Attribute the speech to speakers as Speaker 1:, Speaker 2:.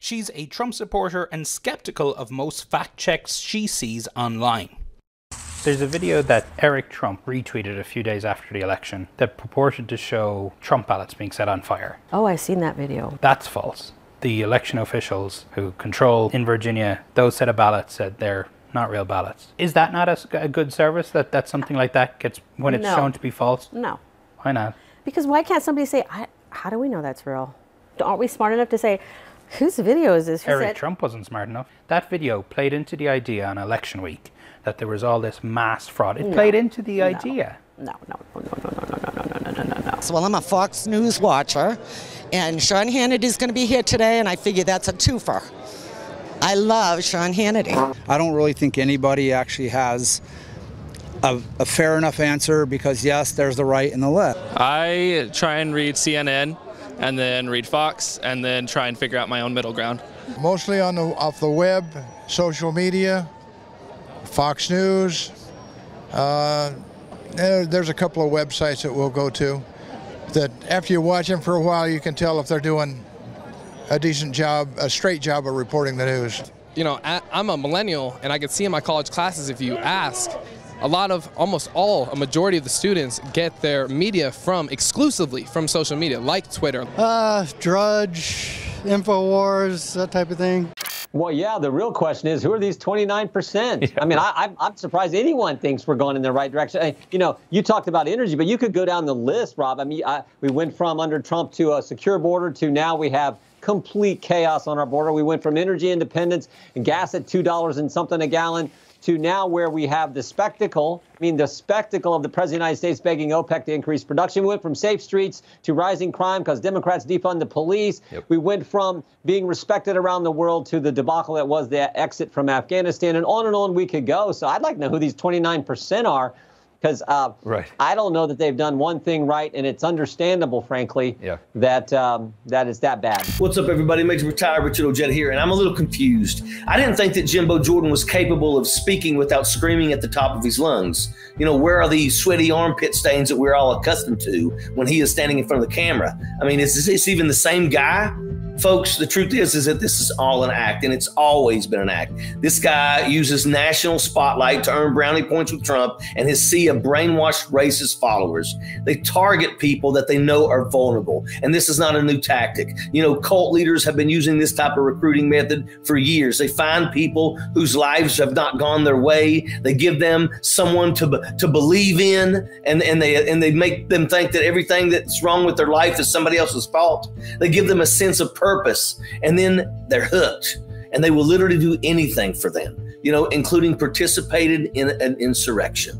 Speaker 1: She's a Trump supporter and skeptical of most fact checks she sees online. There's a video that Eric Trump retweeted a few days after the election that purported to show Trump ballots being set on fire.
Speaker 2: Oh, I've seen that video.
Speaker 1: That's false. The election officials who control in Virginia those set of ballots said they're not real ballots. Is that not a, a good service that, that something like that gets when it's
Speaker 2: No.
Speaker 1: shown to be false?
Speaker 2: No.
Speaker 1: Why not?
Speaker 2: Because why can't somebody say, I, how do we know that's real? Aren't we smart enough to say, whose video is this? Who
Speaker 1: Eric
Speaker 2: said-
Speaker 1: Trump wasn't smart enough. That video played into the idea on election week that there was all this mass fraud. It played into the idea.
Speaker 2: No, no, no, no, no, no, no, no, no, no, no, no, no.
Speaker 3: Well, I'm a Fox News watcher, and Sean Hannity's going to be here today, and I figure that's a twofer. I love Sean Hannity.
Speaker 4: I don't really think anybody actually has a, a fair enough answer because, yes, there's the right and the left.
Speaker 5: I try and read CNN and then read Fox and then try and figure out my own middle ground.
Speaker 6: mostly on the off the web, social media, Fox News. Uh, there's a couple of websites that we'll go to that after you watch them for a while, you can tell if they're doing a decent job, a straight job of reporting the news.
Speaker 5: You know, I- I'm a millennial and I can see in my college classes if you ask, a lot of, almost all, a majority of the students get their media from, exclusively from social media, like Twitter.
Speaker 7: Uh, Drudge, InfoWars, that type of thing.
Speaker 8: Well, yeah, the real question is who are these 29%? I mean, I, I'm, I'm surprised anyone thinks we're going in the right direction. I- you know, you talked about energy, but you could go down the list, Rob. I mean, I, we went from under Trump to a secure border to now we have complete chaos on our border. We went from energy independence and gas at $2 and something a gallon to now where we have the spectacle. I mean, the spectacle of the President of the United States begging OPEC to increase production. We went from safe streets to rising crime because Democrats defund the police. We went from being respected around the world to the debacle that was the exit from Afghanistan, and on and on we could go. So I'd like to know who these 29% are. Because uh,
Speaker 9: Right.
Speaker 8: I don't know that they've done one thing right, and it's understandable, frankly,
Speaker 9: Yeah.
Speaker 8: that um, that is that bad.
Speaker 10: What's up, everybody? Major Retired Richard Ojeda here, and I'm a little confused. I didn't think that Jimbo Jordan was capable of speaking without screaming at the top of his lungs. You know, where are the sweaty armpit stains that we're all accustomed to when he is standing in front of the camera? I mean, is this even the same guy? Folks, the truth is, is that this is all an act, and it's always been an act. This guy uses national spotlight to earn brownie points with Trump and his sea of brainwashed racist followers. They target people that they know are vulnerable, and this is not a new tactic. You know, cult leaders have been using this type of recruiting method for years. They find people whose lives have not gone their way. They give them someone to to believe in, and and they and they make them think that everything that's wrong with their life is somebody else's fault. They give them a sense of purpose, and then they're hooked, and they will literally do anything for them. You know, including participated in an insurrection.